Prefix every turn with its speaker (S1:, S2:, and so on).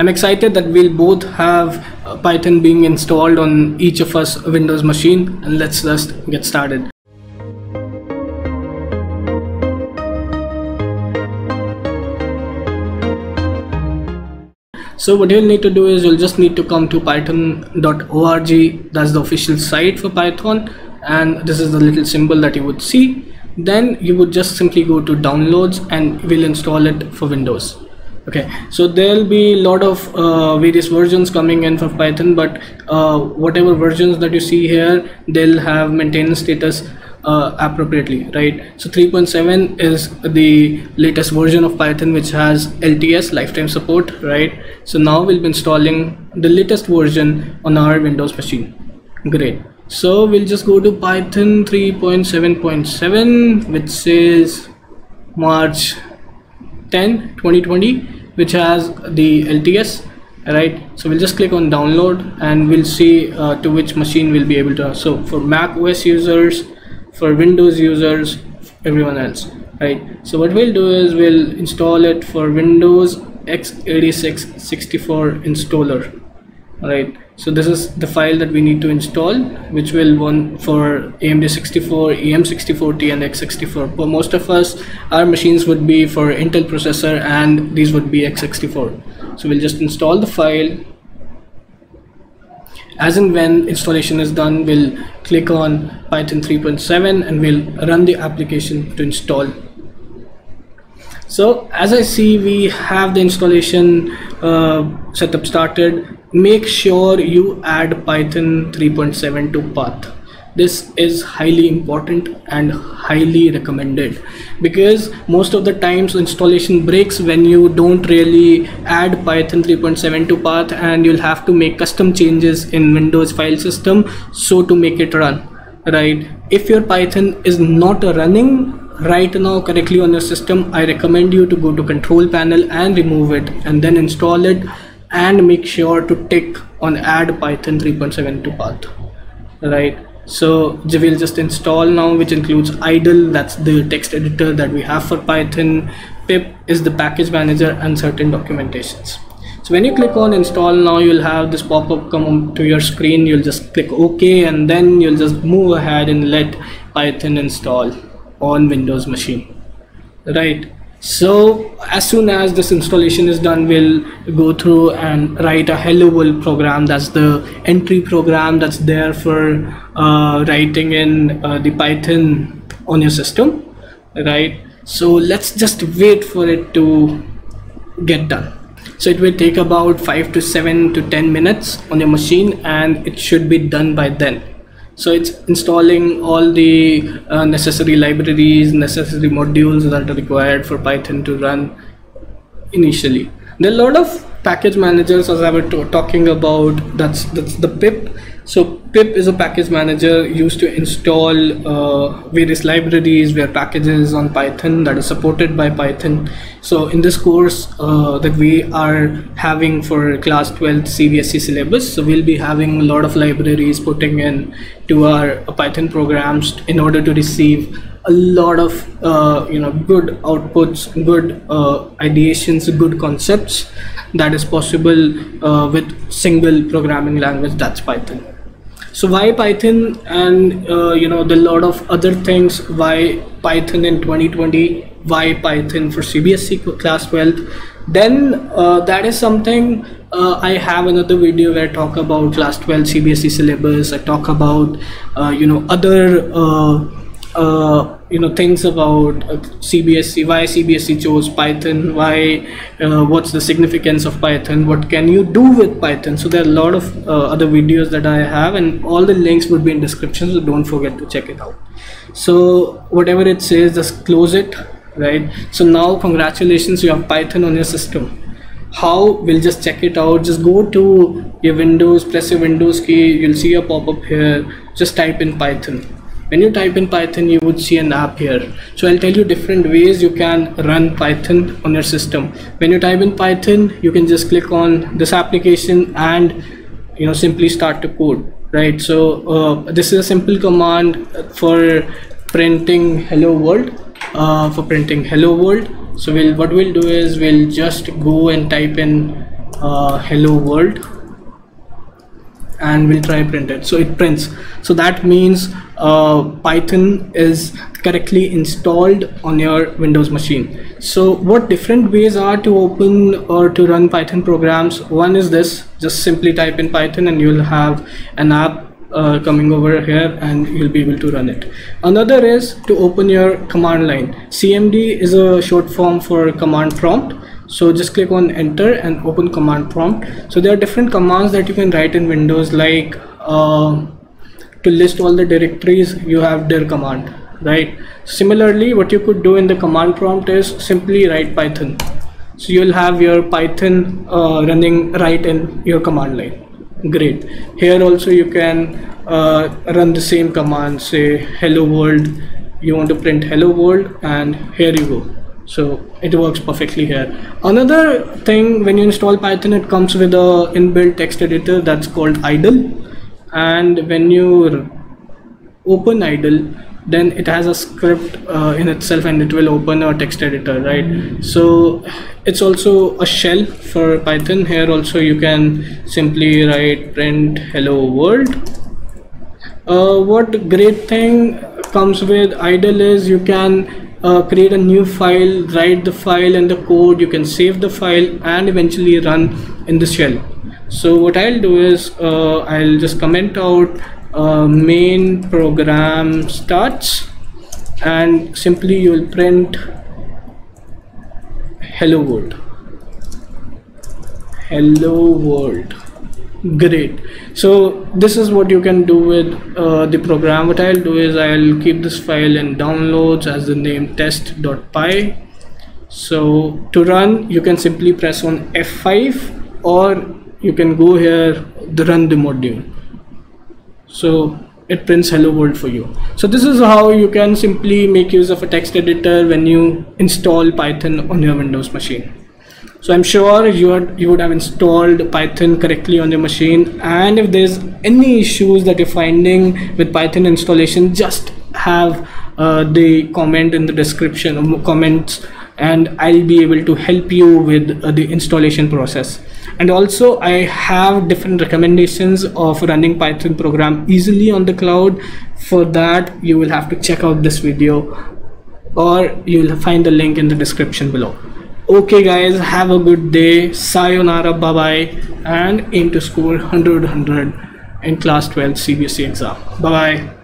S1: I'm excited that we'll both have uh, Python being installed on each of us Windows machine and let's just get started. So what you'll need to do is you'll just need to come to python.org that's the official site for Python and this is the little symbol that you would see then you would just simply go to downloads and we'll install it for Windows okay so there'll be a lot of uh, various versions coming in for Python but uh, whatever versions that you see here they'll have maintenance status uh, appropriately right? So 3.7 is the latest version of python which has lts lifetime support right? So now we'll be installing the latest version on our windows machine. Great. So we'll just go to python 3.7.7 which says march 10 2020 which has the lts right? So we'll just click on download and we'll see uh, to which machine we'll be able to so for mac os users for Windows users everyone else right? So what we'll do is we'll install it for Windows x86 64 installer right so this is the file that we need to install which will one for AMD 64 EM64T and x64 for most of us our machines would be for Intel processor and these would be x64 so we'll just install the file. As and when installation is done we'll click on python 3.7 and we'll run the application to install. So as I see we have the installation uh, setup started make sure you add python 3.7 to path. This is highly important and highly recommended because most of the times installation breaks when you don't really add python 3.7 to path and you'll have to make custom changes in windows file system so to make it run right? If your python is not running right now correctly on your system i recommend you to go to control panel and remove it and then install it and make sure to tick on add python 3.7 to path right? So we'll just install now which includes idle that's the text editor that we have for python. Pip is the package manager and certain documentations. So when you click on install now you'll have this pop-up come to your screen. You'll just click ok and then you'll just move ahead and let python install on windows machine right so as soon as this installation is done we'll go through and write a hello world program. That's the entry program that's there for uh, writing in uh, the python on your system right? So let's just wait for it to get done. So it will take about 5 to 7 to 10 minutes on your machine and it should be done by then so it's installing all the uh, necessary libraries necessary modules that are required for python to run initially. There are a lot of package managers as i was talking about that's that's the pip so pip is a package manager used to install uh, various libraries where packages on python that is supported by python. So in this course uh, that we are having for class 12 cbse syllabus so we'll be having a lot of libraries putting in to our uh, python programs in order to receive a lot of uh, you know good outputs good uh, ideations good concepts that is possible uh, with single programming language that's python so why python and uh, you know the lot of other things? Why python in 2020 why python for cbse class 12 then uh, that is something uh, i have another video where i talk about class 12 cbse syllabus. I talk about uh, you know other uh, uh, you know things about uh, CBSE, why CBSE chose Python, why, uh, what's the significance of Python, what can you do with Python. So there are a lot of uh, other videos that I have, and all the links would be in description. So don't forget to check it out. So whatever it says, just close it, right? So now congratulations, you have Python on your system. How? We'll just check it out. Just go to your Windows, press your Windows key. You'll see a pop-up here. Just type in Python when you type in python you would see an app here. So i'll tell you different ways you can run python on your system. When you type in python you can just click on this application and you know simply start to code right? So uh, this is a simple command for printing hello world uh, for printing hello world. So we'll what we'll do is we'll just go and type in uh, hello world and we'll try print it. So it prints. So that means uh, python is correctly installed on your windows machine. So what different ways are to open or to run python programs? One is this. Just simply type in python and you'll have an app uh, coming over here and you'll be able to run it. Another is to open your command line. Cmd is a short form for command prompt so just click on enter and open command prompt. So there are different commands that you can write in windows like uh, to list all the directories you have dir command right? Similarly what you could do in the command prompt is simply write python. So you'll have your python uh, running right in your command line. Great. Here also you can uh, run the same command say hello world you want to print hello world and here you go so it works perfectly here. Another thing when you install python it comes with a inbuilt text editor that's called idle. And when you open idle then it has a script uh, in itself and it will open a text editor right? So it's also a shell for python. Here also you can simply write print hello world. Uh, what great thing comes with idle is you can uh, create a new file write the file and the code. You can save the file and eventually run in the shell. So what I'll do is uh, I'll just comment out uh, main program starts and simply you'll print hello world. Hello world great. So this is what you can do with uh, the program. What I'll do is I'll keep this file in downloads as the name test.py so to run you can simply press on F5 or you can go here the run the module. So it prints hello world for you. So this is how you can simply make use of a text editor when you install python on your windows machine so i'm sure you are you would have installed python correctly on your machine. And if there's any issues that you're finding with python installation just have uh, the comment in the description or comments and i'll be able to help you with uh, the installation process. And also i have different recommendations of running python program easily on the cloud. For that you will have to check out this video or you'll find the link in the description below okay guys have a good day. Sayonara bye bye and aim to score 100 100 in class 12 cbse exam. Bye bye